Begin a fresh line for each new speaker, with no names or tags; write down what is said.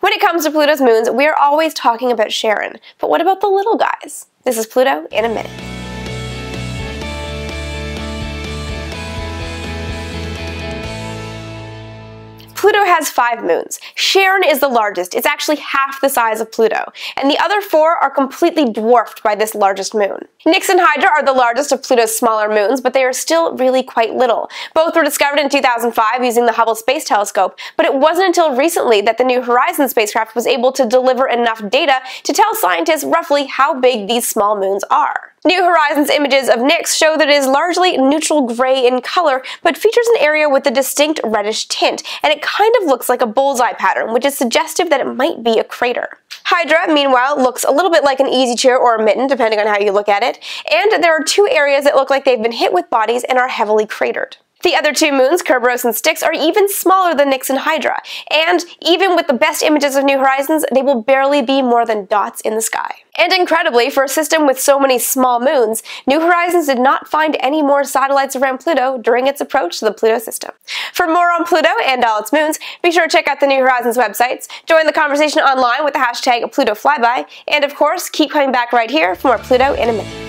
When it comes to Pluto's moons, we are always talking about Charon, but what about the little guys? This is Pluto in a minute. Pluto has five moons. Charon is the largest. It's actually half the size of Pluto. And the other four are completely dwarfed by this largest moon. Nix and Hydra are the largest of Pluto's smaller moons, but they are still really quite little. Both were discovered in 2005 using the Hubble Space Telescope, but it wasn't until recently that the New Horizons spacecraft was able to deliver enough data to tell scientists roughly how big these small moons are. New Horizons images of Nix show that it is largely neutral gray in color, but features an area with a distinct reddish tint, and it kind of looks like a bullseye pattern, which is suggestive that it might be a crater. Hydra, meanwhile, looks a little bit like an easy chair or a mitten, depending on how you look at it, and there are two areas that look like they've been hit with bodies and are heavily cratered. The other two moons, Kerberos and Styx, are even smaller than Nix and Hydra, and even with the best images of New Horizons, they will barely be more than dots in the sky. And incredibly, for a system with so many small moons, New Horizons did not find any more satellites around Pluto during its approach to the Pluto system. For more on Pluto and all its moons, be sure to check out the New Horizons websites, join the conversation online with the hashtag PlutoFlyby, and of course, keep coming back right here for more Pluto in a minute.